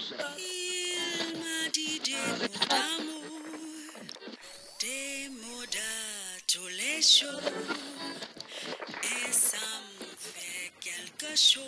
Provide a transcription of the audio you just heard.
Il m'a dit des mots d'amour, des mots de tous les jours, et ça me fait quelque chose.